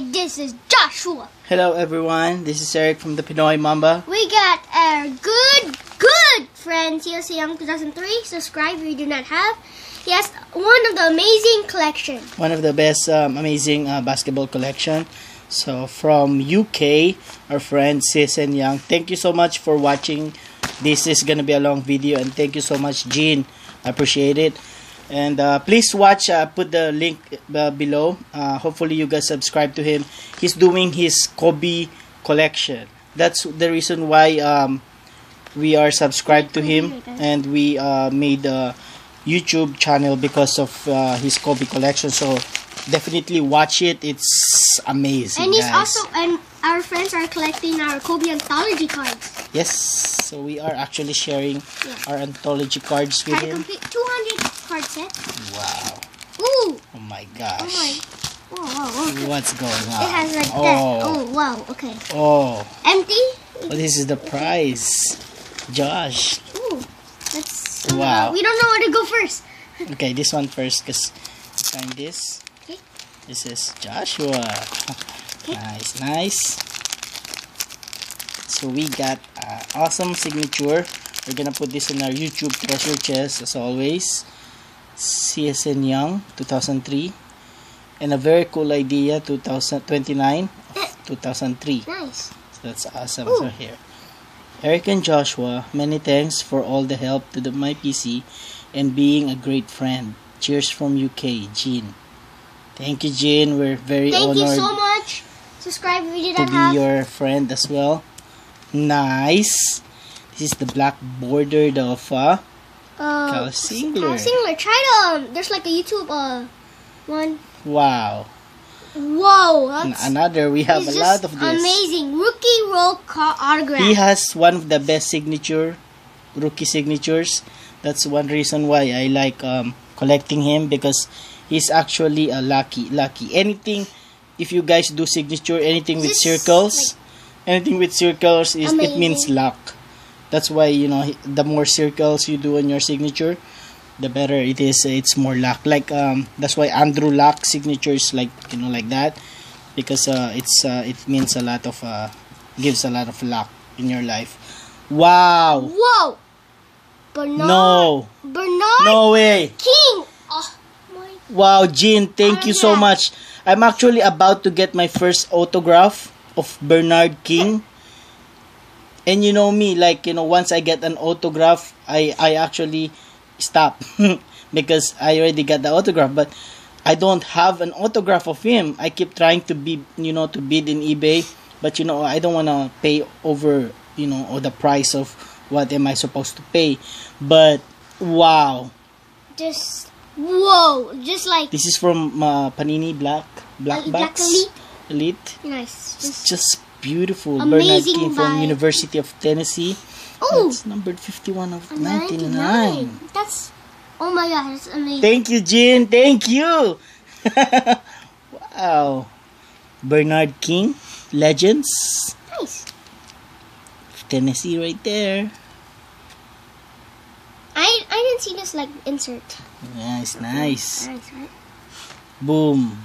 Hi, this is Joshua. Hello everyone, this is Eric from the Pinoy Mamba. We got our good, good friend CLC Young 2003. Subscribe if you do not have. He has one of the amazing collection. One of the best um, amazing uh, basketball collection. So from UK, our friend Cesen Young. Thank you so much for watching. This is gonna be a long video and thank you so much Gene. I appreciate it. And uh, please watch, uh, put the link uh, below. Uh, hopefully you guys subscribe to him. He's doing his Kobe collection. That's the reason why um, we are subscribed to him and we uh, made a YouTube channel because of uh, his Kobe collection. So definitely watch it. It's amazing. And he's guys. also and our friends are collecting our Kobe anthology cards. Yes, so we are actually sharing Yeah. our anthology cards with a him. complete 200 card set. Wow. Ooh, Oh my oh gosh. my. Whoa, whoa, whoa. What's going on? It has like that. oh. Oh, wow, okay. Oh. Empty? Oh, this is the prize. Josh. Ooh, that's. Wow. We don't know where to go first. Okay, this one first because find this. Okay. This is Joshua. Nice, nice. So we got uh, awesome signature. We're gonna put this in our YouTube treasure chest as always. CSN Young 2003 and a very cool idea 2029 2003 Nice. so that's awesome. Ooh. so here. Eric and Joshua many thanks for all the help to the, my PC and being a great friend. Cheers from UK Gene. Thank you Gene. We're very Thank you honored so much. Subscribe if you did to not have. be your friend as well. Nice. This is the black bordered of uh, Uh, Kyle Singler. Kyle Singler. Try to. Um, there's like a YouTube uh one. wow Whoa, another we have a lot of this amazing. Rookie roll car autograph. He has one of the best signature, rookie signatures. That's one reason why I like um, collecting him because he's actually a lucky, lucky. Anything, if you guys do signature, anything with This, circles, anything with circles is it means luck. That's why you know the more circles you do on your signature, the better it is. It's more luck. Like um, that's why Andrew Luck signatures like you know like that because uh, it's uh, it means a lot of uh, gives a lot of luck in your life. Wow! Whoa, Bernard. No! Bernard No way! King. Oh my. Wow, Gene, thank you so much. I'm actually about to get my first autograph of Bernard King. And you know me, like, you know, once I get an autograph, I, I actually stop because I already got the autograph, but I don't have an autograph of him. I keep trying to be, you know, to bid in eBay, but you know, I don't want to pay over, you know, or the price of what am I supposed to pay. But wow, Just whoa, just like This is from uh, Panini Black Black uh, Box Elite. Elite. Nice. Just just beautiful. Amazing Bernard King from vibe. University of Tennessee. oh, It's numbered 51 of 99. 99. That's oh my god, that's amazing. Thank you, Gene. Thank you. wow. Bernard King, Legends. nice. Tennessee right there. I I didn't see this like insert. Nice, nice. Nice, right? Boom.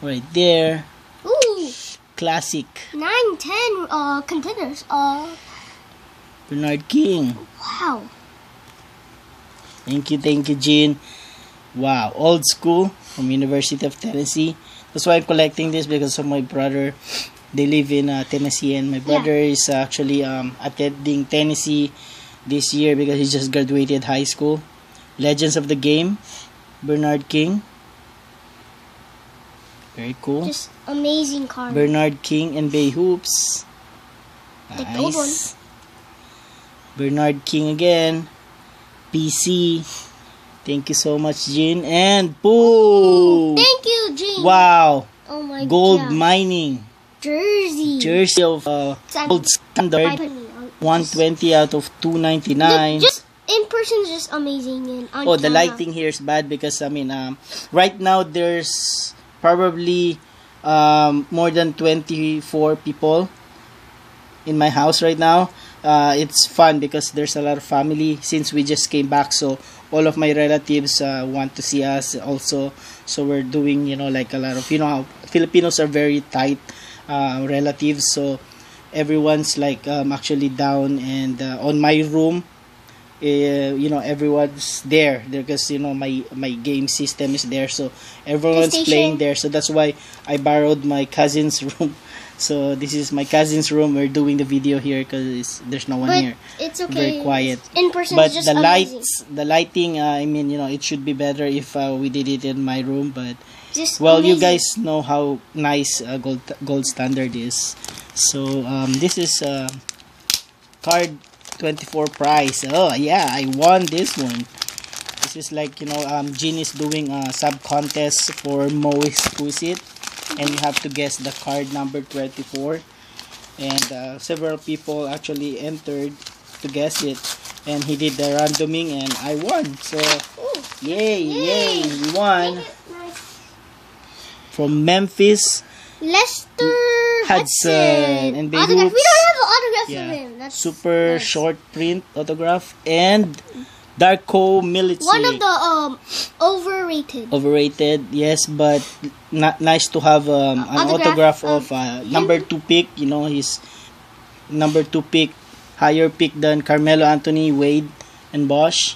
Right there. Classic. nine, ten uh contenders. Uh, Bernard King. wow. Thank you, thank you, Gene. Wow, old school from University of Tennessee. That's why I'm collecting this because of my brother. They live in uh, Tennessee, and my brother is actually um, attending Tennessee this year because he just graduated high school. Legends of the Game, Bernard King. Very cool. Just amazing card. Bernard King and Bay Hoops. The old Nice. Bernard King again. PC. Thank you so much, Jin. And boom! Thank you, Gene. Wow! Oh my Gold god. mining. Jersey. Jersey of uh, gold standard. 120 out of 299. Just in person, is just amazing. And Oh, the lighting here is bad because I mean, um, right now there's probably um, more than 24 people in my house right now. Uh, it's fun because there's a lot of family since we just came back, so all of my relatives uh, want to see us also. So we're doing, you know, like a lot of, you know, how Filipinos are very tight uh, relatives. So everyone's like um, actually down and uh, on my room. Uh, you know everyone's there. Because you know my my game system is there. So everyone's playing there. So that's why i borrowed my cousin's room. So this is my cousin's room. We're doing the video here because there's no one But here. it's okay. very quiet. In person, but the amazing. lights the lighting uh, i mean you know it should be better if uh, we did it in my room but Just well you guys know how nice uh, gold gold standard is. So um, this is uh, card 24 prize oh yeah i won this one. This is like you know um Jean is doing a sub contest for Mo Exquisite and you have to guess the card number 24 and uh, several people actually entered to guess it and he did the randoming and I won. So yay yay we won. From Memphis. Lester Hudson. Hudson. And they autograph. do- We don't have an autograph of him. That's super nice. short print autograph and Darko Milicic One of the um overrated. overrated yes but not nice to have um, an Autograph autograph of of uh, number two pick you know he's number two pick higher pick than Carmelo Anthony Wade and Bosh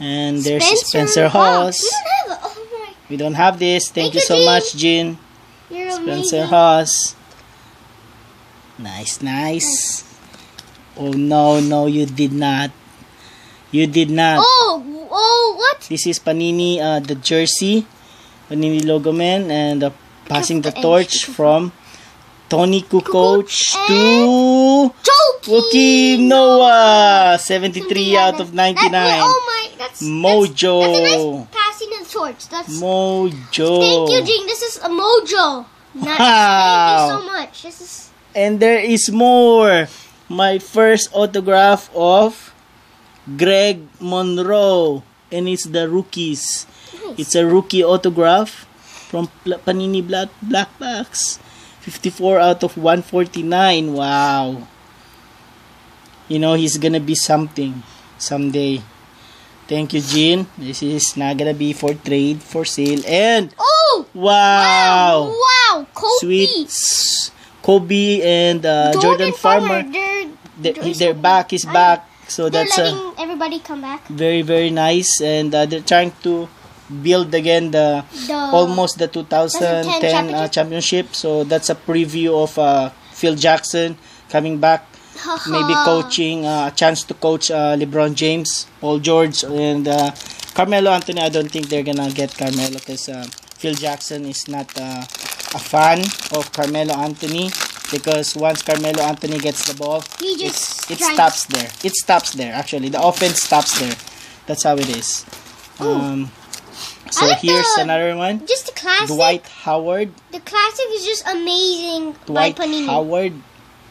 and there's Spencer, Hawes We don't have oh my. we don't have this thank, Thank you so much Gene You're Spencer amazing. Hawes nice nice oh no no you did not you did not Oh, oh, what? This is Panini, uh, the jersey, Panini logo man, and uh, passing the torch from Toni Kukoc to. Joakim Noah, 73 out of 99. Oh my, that's Mojo. That's, that's a nice passing of torch. That's Mojo. thank you, Jing. This is a mojo. Nice. Wow. Thank you so much. This is And there is more. My first autograph of Greg Monroe, and it's the rookies. nice. It's a rookie autograph from Panini Black, Black Box. 54 out of 149. Wow. You know, he's gonna be something someday. Thank you, Gene. This is not gonna be for trade, for sale. And, oh wow! wow, Kobe. Sweet. Kobe and uh, Jordan, Farmar. They're Their, doing their something. back is back. So they're that's a everybody come back. very, very nice. And uh, they're trying to build again the The almost the 2010 2010 uh, championship. So that's a preview of uh, Phil Jackson coming back, maybe coaching, uh, a chance to coach uh, LeBron James, Paul George, and uh, Carmelo Anthony. I don't think they're gonna get Carmelo because uh, Phil Jackson is not uh, a fan of Carmelo Anthony because once Carmelo Anthony gets the ball, He it, just it tries- stops there. It stops there. Actually, the offense stops there. That's how it is. Um, so like here's the- another one. Just the classic. Dwight Howard. The classic is just amazing Dwight by Panini. Howard.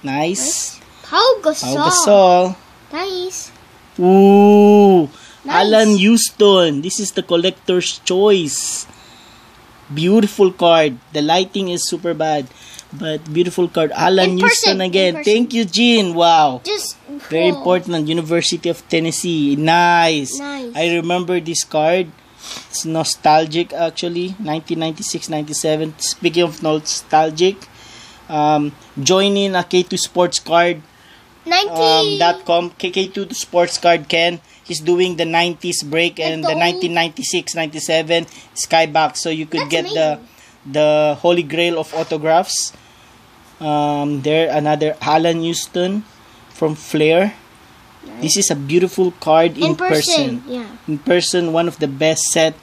Nice. Pau Gasol. Pau Gasol. Nice. Ooh. Nice. Allan Houston. This is the collector's choice. Beautiful card. The lighting is super bad. But beautiful card. Alan In Houston person, in again. Thank you, Jean. Wow. Just Very oh, important. University of Tennessee. Nice. Nice. I remember this card. It's nostalgic actually. 1996-97. Speaking of nostalgic, um, join in a K2 Sports Card 90. Um, dot com KK2 Sports Card Ken. He's doing the 90s break and the 1996-97 Skybox, so you could That's get the the holy grail of autographs. Um, there another Allan Houston from Flair. This is a beautiful card in, in person. person. Yeah. In person, one of the best set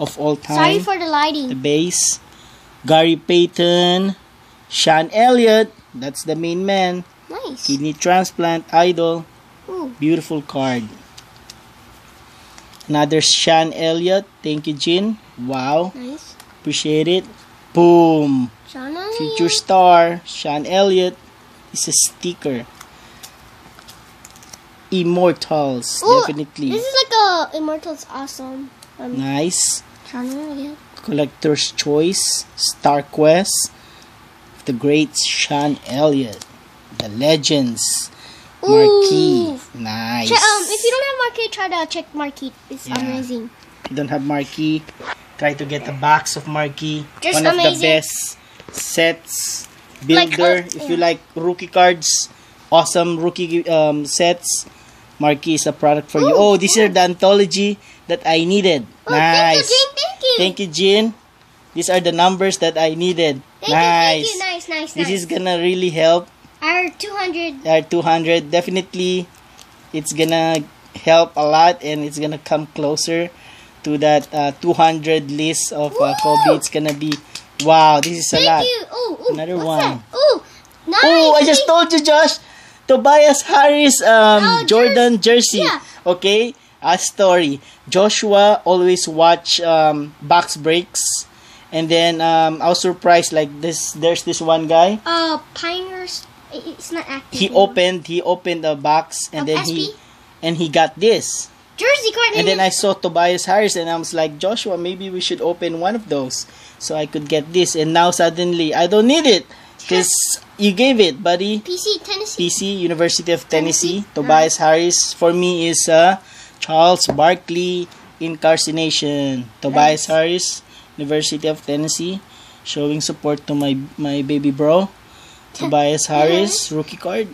of all time. Sorry for the lighting. the base. Gary Payton, Sean Elliott. That's the main man. Nice. Kidney transplant idol. Ooh. Beautiful card. Another Sean Elliott. Thank you, Jin. Wow. Nice. Appreciate it. Boom. Sean Future star. Sean Elliott. It's a sticker. Immortals. Ooh, Definitely. This is like a Immortals awesome. Um, Nice. Sean Elliott. Collector's Choice. Star Quest. The great Sean Elliott. The Legends. Marquee. Ooh. Nice. Check, um, if you don't have marquee, try to check marquee. It's Yeah. amazing. If you don't have marquee, try to get a box of marquee. Just One of the best sets Like, builder. uh, if you yeah. like rookie cards, awesome rookie um, sets. Marquee is a product for you. Oh, these are the anthology that I needed. Oh, nice. Thank you, Jane. Thank you. Thank you, Gene. These are the numbers that I needed. Thank nice. you. Thank you. Nice, nice, This nice. is gonna really help. Our 200. Our 200 definitely it's gonna help a lot and it's gonna come closer to that uh, 200 list of uh, Kobe. It's gonna be wow. This is a Thank lot. you. Oh, oh, Another one. Oh, nice. Oh, I just told you, Josh. Tobias Harris um, Oh, Jordan jersey. Yeah. Okay, a story. Joshua always watch um, box breaks, and then um, I was surprised. Like this, there's this one guy. Uh, Pioneers. It's not active. He anymore. opened, he opened a box, and Of then SP? he, and he got this. Jersey card. And then I saw Tobias Harris, and I was like, Joshua, maybe we should open one of those, so I could get this. And now suddenly, I don't need it, cause you gave it, buddy. PC Tennessee. PC, University of Tennessee. Tennessee. Tobias Harris for me is uh, Charles Barkley incarnation. Tobias Harris, University of Tennessee, showing support to my my baby bro. Tobias Harris, rookie card.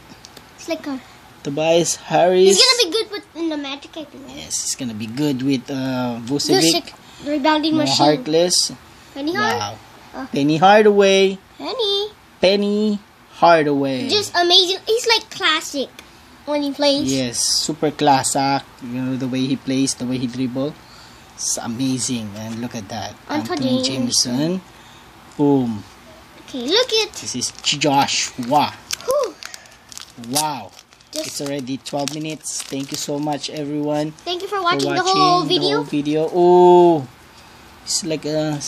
It's like a. Tobias Harris. He's gonna be good with in the Magic I think. Yes, he's gonna be good with uh, Vucevic, Music. Rebounding machine. Harkless. Penny Hard. Wow. Uh. Penny Hardaway. Penny. Penny Hardaway. Just amazing. He's like classic when he plays. Yes, super classic. You know the way he plays, the way he dribble. It's amazing. And look at that. Anthony Anthony Jameson. Boom. Okay, look at. This is Joshua. Whew. Wow. It's already 12 minutes. Thank you so much, everyone, thank you for for watching, watching the whole the video. whole video. Oh, it's like a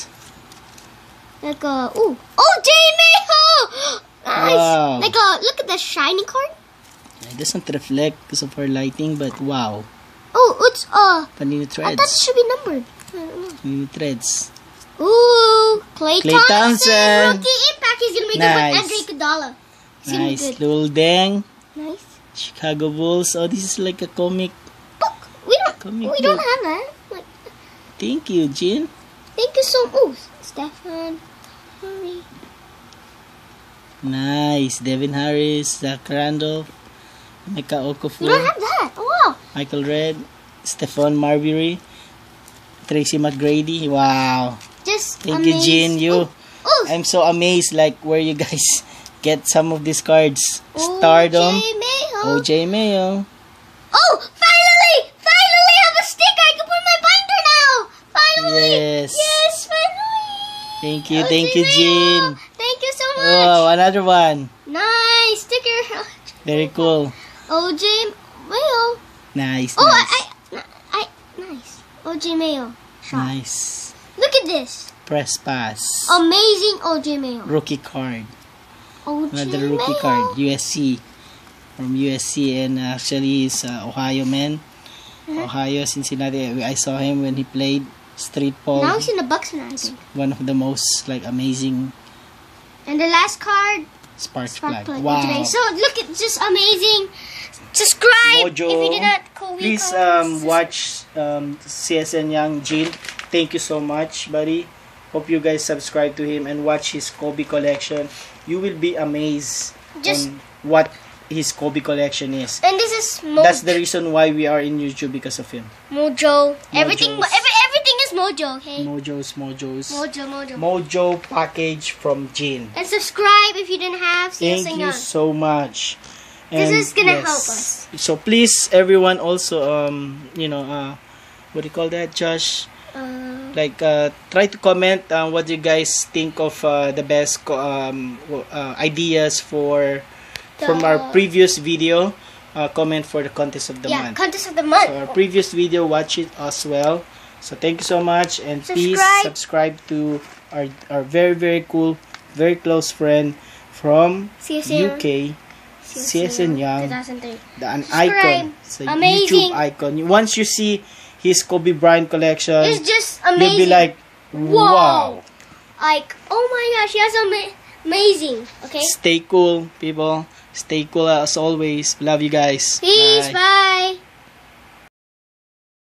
Like a ooh. Oh, J Mayo. Nice. Wow. Like a look at the shiny card. it doesn't reflect because of our lighting, but wow, Oh, it's uh. Panini I thought it threads. should be numbered. I don't know. Panini threads. Ooh, Clay, Klay Thompson. Rookie impact. He's gonna be good Nice. with Andre Iguodala. He's gonna Nice. Luol Deng. Nice. Chicago Bulls. Oh, this is like a comic. Book. We don't. Comic we don't have that. Like, Thank you, Jin. thank you so. Ooh, Stefan. Curry. Nice. Devin Harris, Zach Randolph, Mecca We Okafor, don't have that. Oh, wow. Michael Redd, Stephon Marbury, Tracy McGrady. Wow. Just Thank you, Jin. You. Oh, oh, I'm so amazed, like, where you guys get some of these cards. oh, Stardom. J Mayo. Oh, OJ Mayo. Oh, finally! Finally, I have a sticker. I can put in my binder now. Finally. Yes. Yes, finally. Thank you, OJ thank you. Jin. Thank you so much. Oh, another one. Nice sticker. Very cool. OJ Mayo. Nice, Oh, nice. I, I, I, nice. OJ Mayo. Shot. Nice. Look at this. Press pass. Amazing OJ Mayo. Rookie card. OJ Another rookie Mayo. card. USC. From USC and actually he's uh, Ohio man. Uh-huh. Ohio, Cincinnati. I saw him when he played street ball. Now he's in the Bucks now, I think. One of the most like amazing And the last card, spark, Spark flag. Plug Wow. today. So look, it's just amazing. Subscribe Mojo. if you did not. Please um, watch um, CSN Young Jin. Thank you so much, buddy. Hope you guys subscribe to him and watch his Kobe collection. You will be amazed Just- on what his Kobe collection is. And this is Mojo. That's the reason why we are in YouTube because of him. Mojo. Everything, every, everything is Mojo. Okay. Mojos, Mojos. Mojo, Mojo. Mojo package from Jin. and subscribe if you didn't have. See Thank you young. so much. This is gonna help us. So please, everyone, also, um, you know, uh, what do you call that, Josh? Like uh, try to comment uh, what you guys think of uh, the best co- um, uh, ideas for from our previous video uh, comment for the contest of the yeah, month contest of the month. so our previous video watch it as well so thank you so much and please Subscribe. subscribe to our our very very cool very close friend from CSN. UK CSN Young 2003. the, an Subscribe. icon it's a Amazing. YouTube icon once you see his Kobe Bryant collection It's just you'll amazing. be like wow. Like, oh my gosh, he has ama- amazing. Okay. Stay cool, people. Stay cool as always. Love you guys. Peace. Bye. bye.